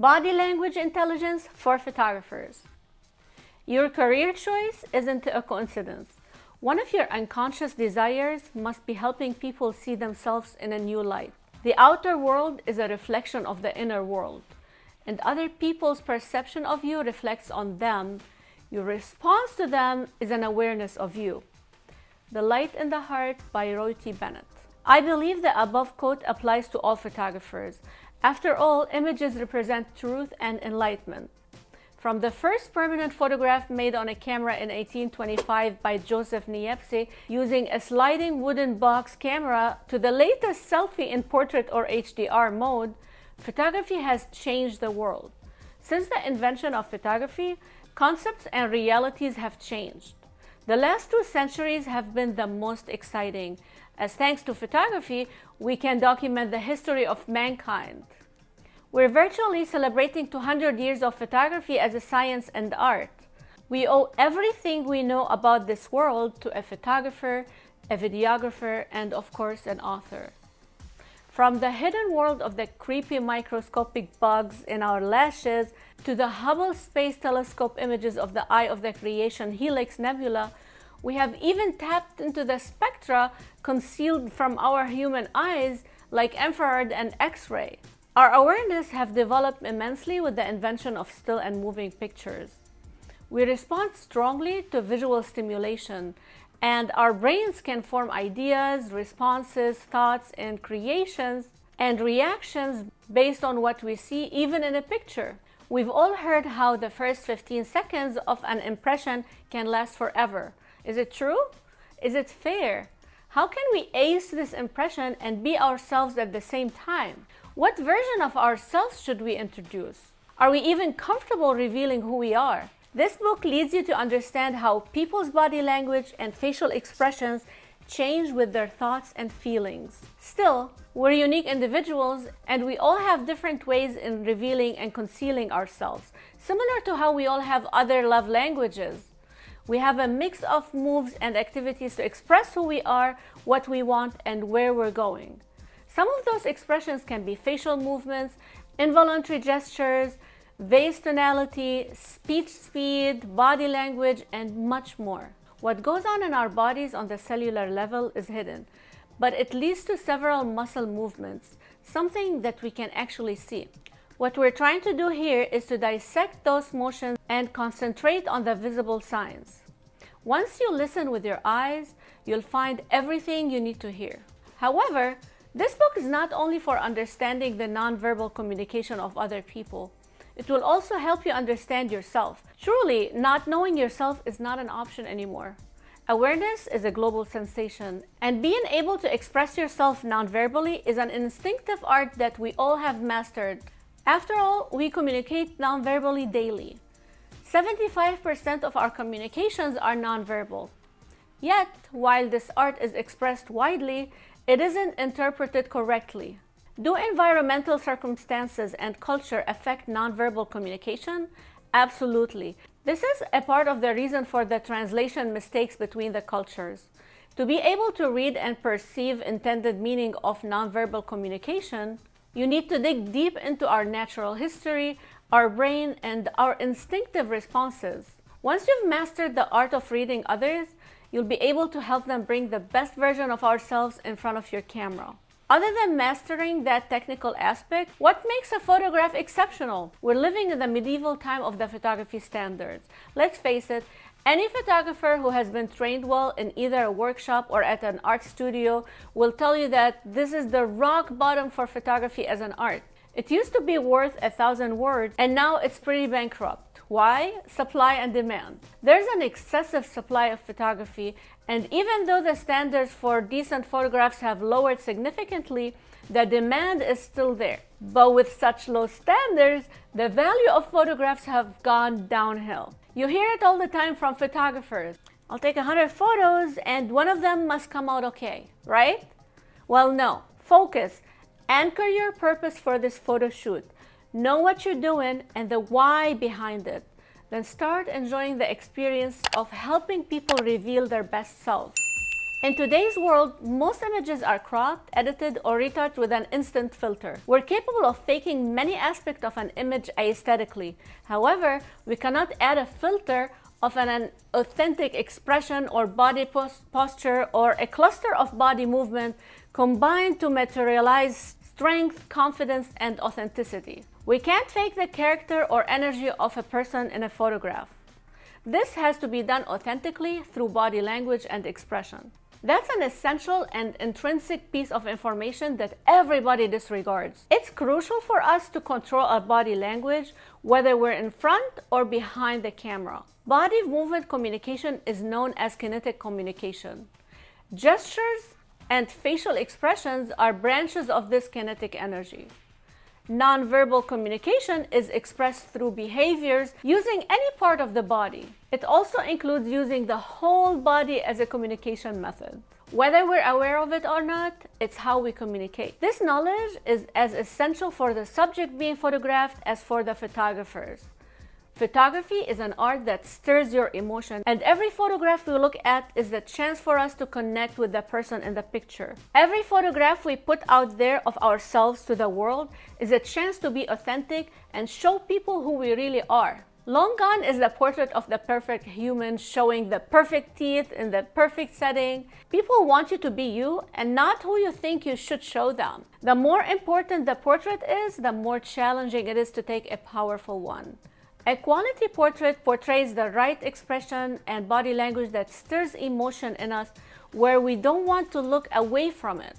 Body language intelligence for photographers. Your career choice isn't a coincidence. One of your unconscious desires must be helping people see themselves in a new light. The outer world is a reflection of the inner world, and other people's perception of you reflects on them. Your response to them is an awareness of you. The Light in the Heart by Roy T. Bennett. I believe the above quote applies to all photographers. After all, images represent truth and enlightenment. From the first permanent photograph made on a camera in 1825 by Joseph Niepce using a sliding wooden box camera to the latest selfie in portrait or HDR mode, photography has changed the world. Since the invention of photography, concepts and realities have changed. The last two centuries have been the most exciting, as thanks to photography, we can document the history of mankind. We're virtually celebrating 200 years of photography as a science and art. We owe everything we know about this world to a photographer, a videographer, and of course, an author. From the hidden world of the creepy microscopic bugs in our lashes to the Hubble Space Telescope images of the Eye of the Creation Helix Nebula, we have even tapped into the spectra concealed from our human eyes like infrared and X-ray. Our awareness have developed immensely with the invention of still and moving pictures. We respond strongly to visual stimulation, and our brains can form ideas, responses, thoughts, and creations and reactions based on what we see, even in a picture. We've all heard how the first 15 seconds of an impression can last forever. Is it true? Is it fair? How can we ace this impression and be ourselves at the same time? What version of ourselves should we introduce? Are we even comfortable revealing who we are? This book leads you to understand how people's body language and facial expressions change with their thoughts and feelings. Still, we're unique individuals and we all have different ways in revealing and concealing ourselves, similar to how we all have other love languages. We have a mix of moves and activities to express who we are, what we want, and where we're going. Some of those expressions can be facial movements, involuntary gestures, voice tonality, speech speed, body language, and much more. What goes on in our bodies on the cellular level is hidden, but it leads to several muscle movements, something that we can actually see. What we're trying to do here is to dissect those motions and concentrate on the visible signs. Once you listen with your eyes, you'll find everything you need to hear. However, this book is not only for understanding the nonverbal communication of other people, it will also help you understand yourself. Truly, not knowing yourself is not an option anymore. Awareness is a global sensation, and being able to express yourself nonverbally is an instinctive art that we all have mastered. After all, we communicate nonverbally daily. 75% of our communications are nonverbal. Yet, while this art is expressed widely, it isn't interpreted correctly. Do environmental circumstances and culture affect nonverbal communication? Absolutely. This is a part of the reason for the translation mistakes between the cultures. To be able to read and perceive intended meaning of nonverbal communication, you need to dig deep into our natural history, our brain, and our instinctive responses. Once you've mastered the art of reading others, you'll be able to help them bring the best version of ourselves in front of your camera. Other than mastering that technical aspect, what makes a photograph exceptional? We're living in the medieval time of the photography standards. Let's face it, any photographer who has been trained well in either a workshop or at an art studio will tell you that this is the rock bottom for photography as an art. It used to be worth a thousand words and now it's pretty bankrupt. Why? Supply and demand. There's an excessive supply of photography, and even though the standards for decent photographs have lowered significantly, the demand is still there. But with such low standards, the value of photographs have gone downhill. You hear it all the time from photographers. I'll take 100 photos and one of them must come out okay, right? Well, no. Focus. Anchor your purpose for this photo shoot. Know what you're doing and the why behind it. Then start enjoying the experience of helping people reveal their best selves. In today's world, most images are cropped, edited, or retouched with an instant filter. We're capable of faking many aspects of an image aesthetically. However, we cannot add a filter of an, an authentic expression or body posture or a cluster of body movement combined to materialize strength, confidence, and authenticity. We can't fake the character or energy of a person in a photograph. This has to be done authentically through body language and expression. That's an essential and intrinsic piece of information that everybody disregards. It's crucial for us to control our body language, whether we're in front or behind the camera. Body movement communication is known as kinetic communication. Gestures and facial expressions are branches of this kinetic energy. Nonverbal communication is expressed through behaviors using any part of the body. It also includes using the whole body as a communication method. Whether we're aware of it or not, it's how we communicate. This knowledge is as essential for the subject being photographed as for the photographers. Photography is an art that stirs your emotion, and every photograph we look at is a chance for us to connect with the person in the picture. Every photograph we put out there of ourselves to the world is a chance to be authentic and show people who we really are. Long gone is the portrait of the perfect human showing the perfect teeth in the perfect setting. People want you to be you and not who you think you should show them. The more important the portrait is, the more challenging it is to take a powerful one. A quality portrait portrays the right expression and body language that stirs emotion in us where we don't want to look away from it.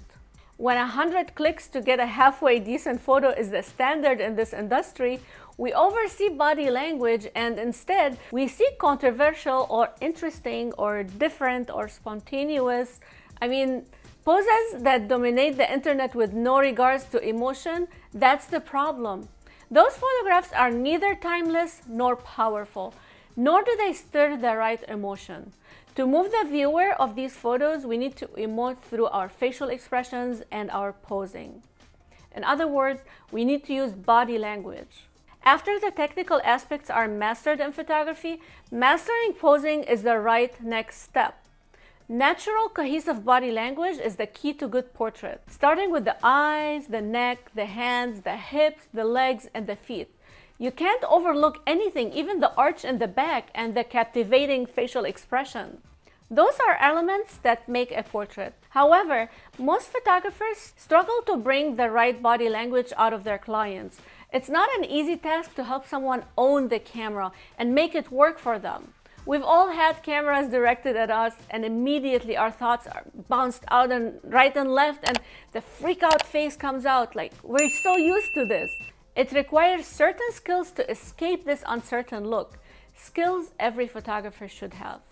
When a hundred clicks to get a halfway decent photo is the standard in this industry, we oversee body language and instead we see controversial or interesting or different or spontaneous. I mean, poses that dominate the internet with no regards to emotion, that's the problem. Those photographs are neither timeless nor powerful, nor do they stir the right emotion. To move the viewer of these photos, we need to emote through our facial expressions and our posing. In other words, we need to use body language. After the technical aspects are mastered in photography, mastering posing is the right next step. Natural cohesive body language is the key to good portrait, starting with the eyes, the neck, the hands, the hips, the legs, and the feet. You can't overlook anything, even the arch in the back and the captivating facial expression. Those are elements that make a portrait. However, most photographers struggle to bring the right body language out of their clients. It's not an easy task to help someone own the camera and make it work for them. We've all had cameras directed at us and immediately our thoughts are bounced out and right and left and the freak out face comes out like we're so used to this. It requires certain skills to escape this uncertain look, skills every photographer should have.